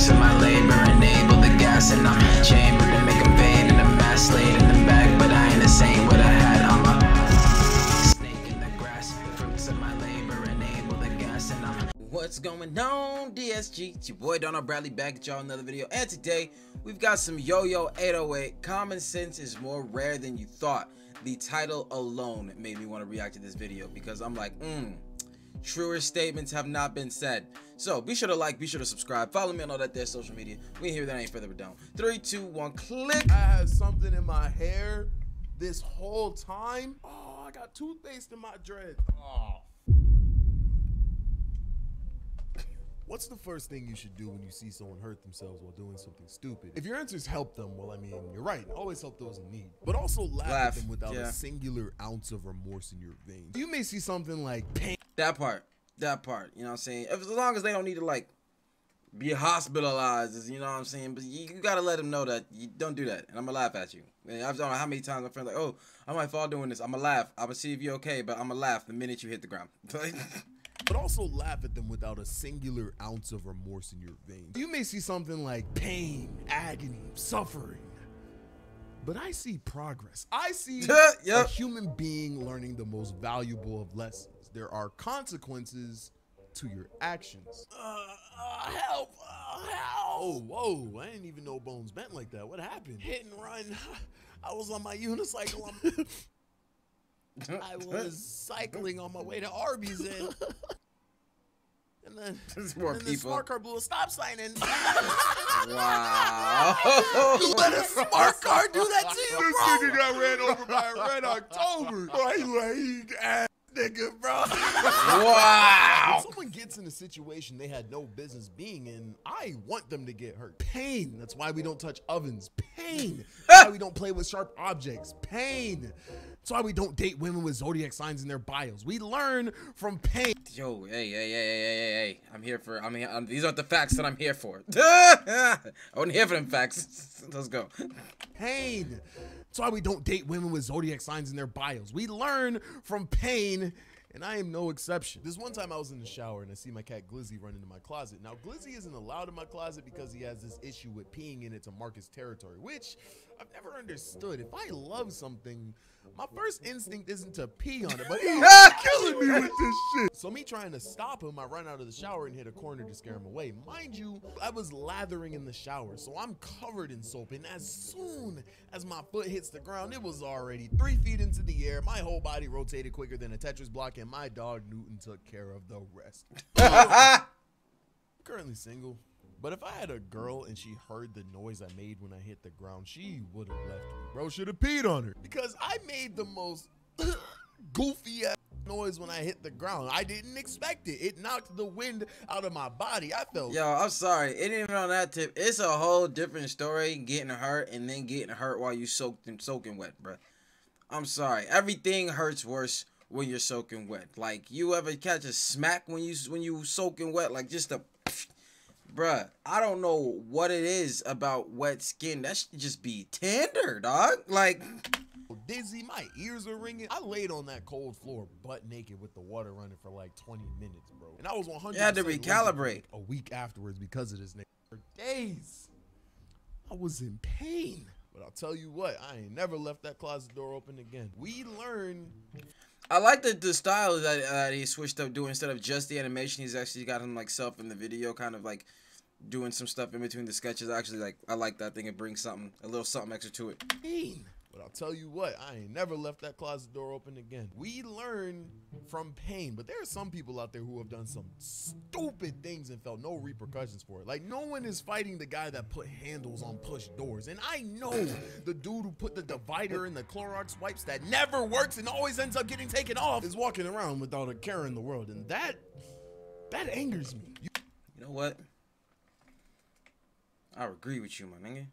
fruits of my labor enable the gas and I'm chambered to make them fade in the mass laid in the back, but I ain't the same what I had. I'm a snake in the grass. Fruits of my labor enable the gas and I'm What's going on, DSG? It's your boy Darrnell Bradley back at y'all another video. And today we've got some Yo-Yo 808. Common sense is more rare than you thought. The title alone made me want to react to this video because I'm like, mmm, truer statements have not been said. So be sure to like, be sure to subscribe, follow me on all that there social media. We here that ain't further ado. Three, two, one, click. I had something in my hair this whole time. Oh, I got toothpaste in my dread. Oh. What's the first thing you should do when you see someone hurt themselves while doing something stupid? If your answer is help them, well, I mean, you're right. Always help those in need. But also laugh, Laugh, at them without yeah. a singular ounce of remorse in your veins. You may see something like pain. That part. That part. You know what I'm saying? If, as long as they don't need to like be hospitalized, you know what I'm saying? But you, you gotta let them know that you don't do that. And I'm gonna laugh at you. And I've don't know how many times my friends like, oh, I might fall doing this. I'm gonna laugh. I'm gonna see if you're okay, but I'm gonna laugh the minute you hit the ground. but also laugh at them without a singular ounce of remorse in your veins. You may see something like pain, agony, suffering. But I see progress. I see a human being learning the most valuable of lessons. There are consequences to your actions. Uh, uh, help! Uh, help! Oh, whoa! I didn't even know Bones bent like that. What happened? Hit and run. I was on my unicycle. I was cycling on my way to Arby's and and then, There's more and then the people. smart car blew a stop sign and wow. you let a smart car do that to you, This nigga got ran over by a red October. You ain't ass nigga, bro. wow. When someone gets in a situation they had no business being in, I want them to get hurt. Pain. That's why we don't touch ovens. Pain. That's why we don't play with sharp objects. Pain. That's why we don't date women with zodiac signs in their bios. We learn from pain. Yo, hey, hey, hey, hey, hey, hey, hey. I'm here for, I mean, um, these aren't the facts that I'm here for. I wasn't here for them facts. Let's go. Pain. That's why we don't date women with zodiac signs in their bios. We learn from pain, and I am no exception. This one time I was in the shower and I see my cat Glizzy run into my closet. Now, Glizzy isn't allowed in my closet because he has this issue with peeing in it to mark his territory, which I've never understood. If I love something, my first instinct isn't to pee on it, but he's killing me with this shit. So me trying to stop him, I run out of the shower and hit a corner to scare him away. Mind you, I was lathering in the shower, so I'm covered in soap. And as soon as my foot hits the ground, it was already three feet into the air. My whole body rotated quicker than a Tetris block, and my dog Newton took care of the rest. currently single. But if I had a girl and she heard the noise I made when I hit the ground, she would have left me. Bro should have peed on her. Because I made the most goofy ass noise when I hit the ground. I didn't expect it. It knocked the wind out of my body. I felt Yo, I'm sorry. It ain't even on that tip. It's a whole different story getting hurt and then getting hurt while you soaked and soaking wet, bro. I'm sorry. Everything hurts worse when you're soaking wet. Like you ever catch a smack when you when you soaking wet, like just a bruh. I don't know what it is about wet skin. That should just be tender, dog. Like oh, dizzy. My ears are ringing. I laid on that cold floor butt naked with the water running for like 20 minutes, bro. And I was 100 You had to recalibrate. a week afterwards because of this nigga. For days, I was in pain. But I'll tell you what, I ain't never left that closet door open again. We learn I like the, the style that uh, he switched up doing instead of just the animation. He's actually got him like self in the video, kind of like doing some stuff in between the sketches. Actually, like I like that thing. It brings something, a little something extra to it. pain. But I'll tell you what, I ain't never left that closet door open again. We learn from pain, but there are some people out there who have done some stupid things and felt no repercussions for it. Like no one is fighting the guy that put handles on push doors. And I know the dude who put the divider in the Clorox wipes that never works and always ends up getting taken off is walking around without a care in the world. And that that angers me. You You know what? I agree with you, my nigga.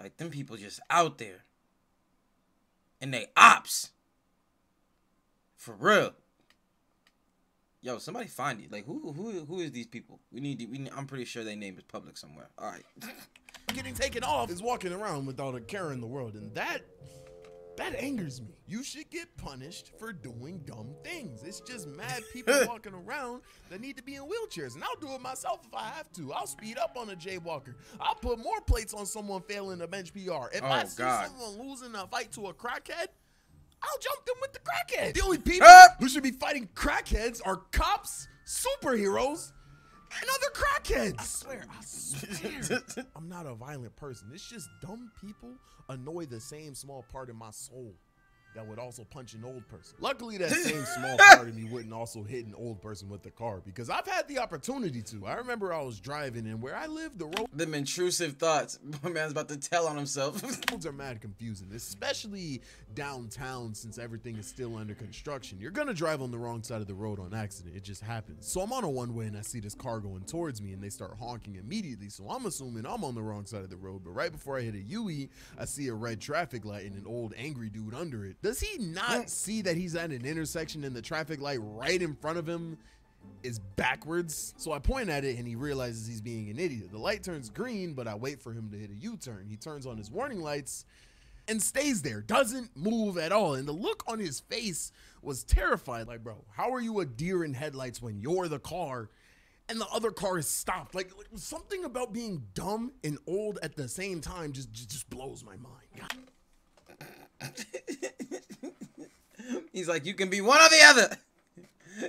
Like them people just out there, and they ops. For real. Yo, somebody find it. Like who who who is these people? We need. to- We need, I'm pretty sure their name is public somewhere. All right. getting taken off is walking around without a care in the world. And that That angers me. You should get punished for doing dumb things. It's just mad people walking around that need to be in wheelchairs. And I'll do it myself if I have to. I'll speed up on a jaywalker. I'll put more plates on someone failing a bench PR. If oh, I Oh, see God. someone losing a fight to a crackhead, I'll jump them with the crackhead. The only people who should be fighting crackheads are cops, superheroes, and other crackheads. I swear, I swear. I'm not a violent person. It's just dumb people annoy the same small part of my soul that would also punch an old person. Luckily, that same small part of me wouldn't also hit an old person with the car because I've had the opportunity to. I remember I was driving and where I live, the road Them intrusive thoughts. My man's about to tell on himself. roads are mad confusing, especially downtown since everything is still under construction. You're gonna drive on the wrong side of the road on accident. It just happens. So I'm on a one way and I see this car going towards me and they start honking immediately. So I'm assuming I'm on the wrong side of the road. But right before I hit a UE, I see a red traffic light and an old angry dude under it. Does he not see that he's at an intersection and the traffic light right in front of him is backwards. So I point at it and he realizes he's being an idiot. The light turns green, but I wait for him to hit a U turn. He turns on his warning lights and stays there, doesn't move at all. And the look on his face was terrified. Like, bro, how are you a deer in headlights when you're the car and the other car is stopped? Like, like something about being dumb and old at the same time just just, just blows my mind. He's like, you can be one or the other.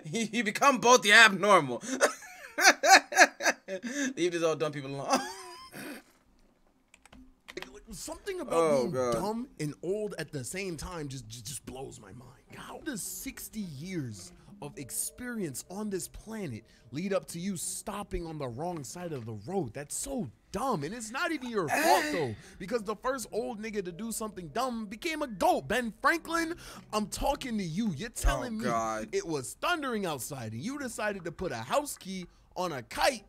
You, become both the abnormal. Leave these old dumb people alone. Something about Oh, being God. dumb and old at the same time just, just just blows my mind. How does 60 years of experience on this planet lead up to you stopping on the wrong side of the road? That's so dumb, and it's not even your eh. fault though, because the first old nigga to do something dumb became a goat. Ben Franklin, I'm talking to you. You're telling oh, me Oh, God. it was thundering outside, and you decided to put a house key on a kite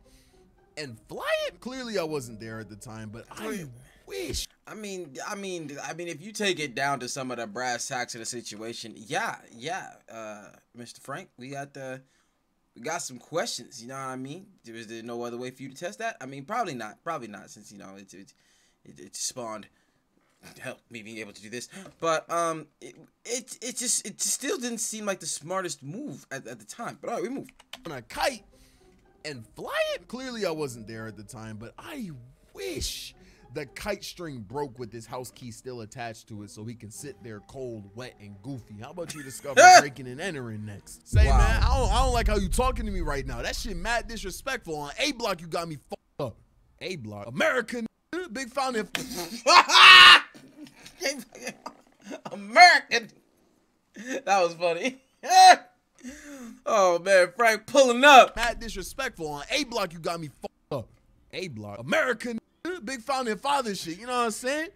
and fly it. Clearly, I wasn't there at the time, but I wish. I mean, I mean, I mean, if you take it down to some of the brass tacks of the situation, yeah, yeah, uh, Mr. Frank, we got the, we got some questions. You know what I mean? Was there no other way for you to test that? I mean, probably not. Probably not, since you know it, it, it, it spawned help me being able to do this. But um, it, it, it just, it still didn't seem like the smartest move at, at the time. But all right, we move. on a kite and fly it. Clearly, I wasn't there at the time, but I wish the kite string broke with this house key still attached to it so he can sit there cold, wet, and goofy. How about you discover breaking and entering next? Say, Wow. man, I don't, I don't like how you talking to me right now. That shit mad disrespectful. On A block, you got me fucked up. A block, American, big fountain. American. That was funny. oh man, Frank pulling up. mad disrespectful. On A block, you got me fucked up. A block, American, big founding father shit. You know what I'm saying?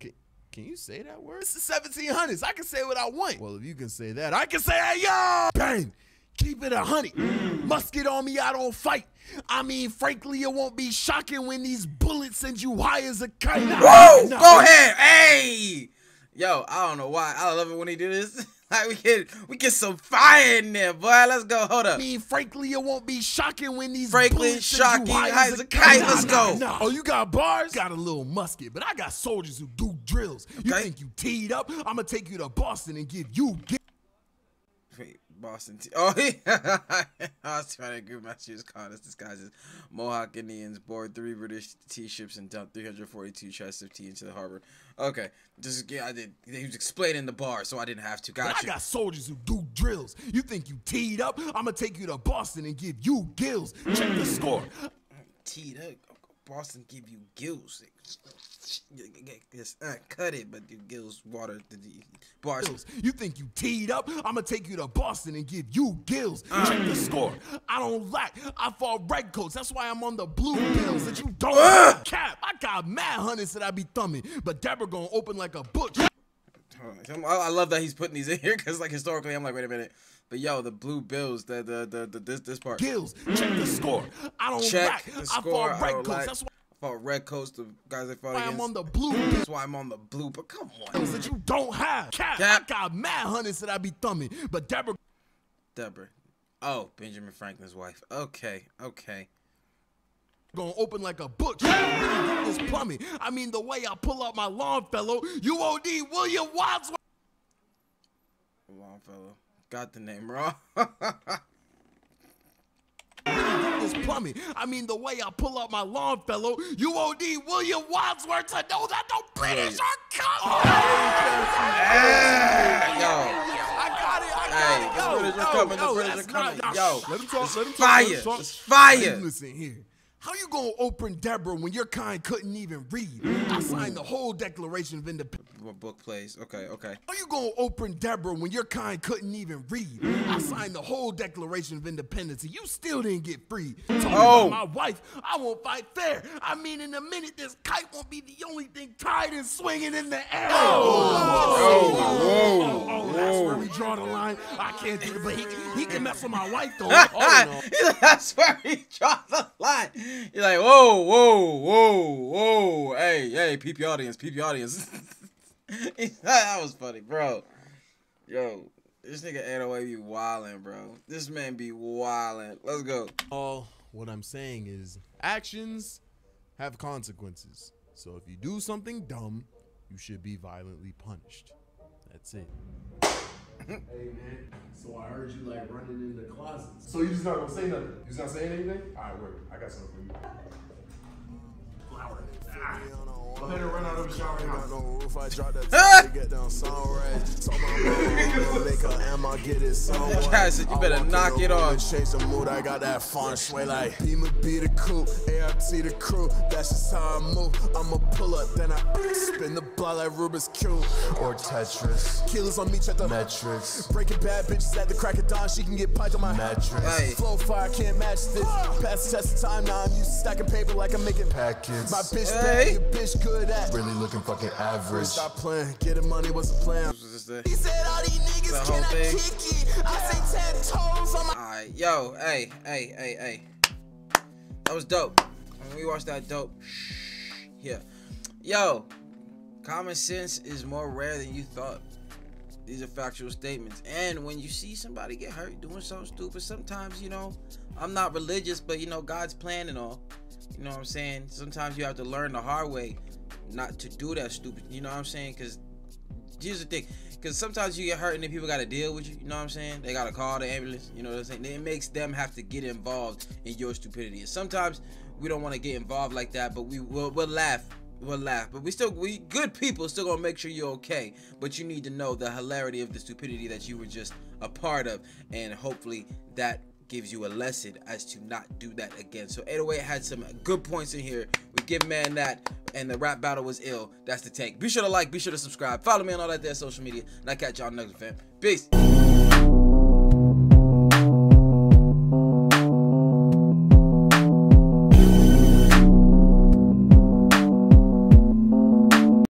Can, can you say that word? It's the 1700s. I can say what I want. Well, if you can say that, I can say, hey, yo, bang. Keep it a honey. Musket on me, I don't fight. I mean, frankly, it won't be shocking when these bullets send you high as a kite. Whoa! Go ahead. Hey! Yo, I don't know why. I love it when he do this. like we get we get some fire in there, boy. Let's go. Hold up. I mean, frankly, it won't be shocking when these Franklin, bullets send you shocking, high as a kite. let's go. nah, nah. Oh, you got bars? Got a little musket, but I got soldiers who do drills. You think you teed up? I'm gonna take you to Boston and give you. Wait, Boston. T- oh, yeah. I was trying to agree with my shoes. Connors disguises Mohawk Indians board three British tea ships and dumped 342 chests of tea into the harbor. Okay, just yeah, I did. He was explaining the bar, so I didn't have to. but Got I got soldiers who do drills. You think you teed up? I'm gonna take you to Boston and give you gills. Check the score. teed up. Boston give you gills. Yes, uh, cut it, but you gills water the the- Gills. You think you teed up? I'm gonna take you to Boston and give you gills. Check the score. I don't lack. I fought red coats. That's why I'm on the blue gills that you don't have. cap. I got mad hunters that I be thumbing, but Deborah gonna open like a butch. On. I I love that he's putting these in here because, like, historically, I'm like, wait a minute. But yo, the blue bills, the the the, the this this part. Gills. Check the score. I don't Check lack. the I score. fought I red coats. That's I fought red coats, the guys they fought why against. I'm on the blue That's why I'm on the blue. But come on, that you don't have. Cap. Cap. I got mad hunters that I be thumbing, but Deborah Deborah. Oh, Benjamin Franklin's wife. Okay, okay. gonna open like a book. This plumbing. I mean, the way I pull out my Longfellow, UOD William Wadsworth. Longfellow. Got the name wrong. Plumbing. I mean, the way I pull out my Longfellow, UOD William Wadsworth to know that the British are coming. Oh, yo. I got it. I Hey, got the it. Yo, British are yo, coming, the British are coming. Yo, let him talk. Let him talk. fire. Let him talk. It's fire. Listen here. How you gonna open Deborah when your kind couldn't even read? I signed the whole Declaration of Independence. What book plays? Okay, okay. How you gonna open Deborah when your kind couldn't even read? I signed the whole Declaration of Independence and you still didn't get free. Told Oh. my wife, I won't fight fair. I mean, in a minute, this kite won't be the only thing tied and swinging in the air. Oh, oh, oh. I can't do it, but he, he can mess with my wife though. Oh, no. He's That's where he draws the line. You're like, whoa, whoa, whoa, whoa. Hey, hey, peep your audience, peep your audience. that was funny, bro. Yo, this nigga 808 be wildin', bro. This man be wildin'. Let's go. All what I'm saying is actions have consequences. So if you do something dumb, you should be violently punished. That's it. Hey man, so I heard you like running in the closets. So you just not gonna say nothing? You just not saying anything? All right, word. I got something for you. Flower. Ah. Go ahead and run out of the shower now. I drop that top to get down sound. So my mama make her ammo get it somewhere. Guy said, "You better knock it off." and Change the mood, I got that fun sway like Beamer be the coupe, ART the crew. That's just how I move. I'ma pull up, then I spin the block like Rubik's Cube or Tetris. Killers on me, check the metrics. Breaking bad bitches at the crack of dawn, she can get piped on my mattress. Hey. Flow fire, can't match this. Pass the test of time, now I'm used to stacking paper like I'm making packets. My bitch Hey. bad, your bitch good at. Really looking fucking average. Stop playing, getting money, what's the plan? This is He said all these niggas The whole cannot thing. kick it. I say ten toes on my. Alright, yo, hey, hey, hey, hey. That was dope. When we watched that dope, shh, yeah. Yo, common sense is more rare than you thought. These are factual statements. And when you see somebody get hurt doing something stupid, sometimes, you know, I'm not religious, but you know, God's plan and all. You know what I'm saying? Sometimes you have to learn the hard way not to do that stupid. You know what I'm saying? Because here's the thing because sometimes you get hurt and then people got to deal with you you know what i'm saying they got to call the ambulance you know what i'm saying it makes them have to get involved in your stupidity and sometimes we don't want to get involved like that but we will we'll laugh we'll laugh but we still we good people still gonna make sure you're okay but you need to know the hilarity of the stupidity that you were just a part of and hopefully that gives you a lesson as to not do that again. So 808 had some good points in here. We give man that, and the rap battle was ill. That's the take. Be sure to like, be sure to subscribe, follow me on all that there social media, and I catch y'all next fam. Peace.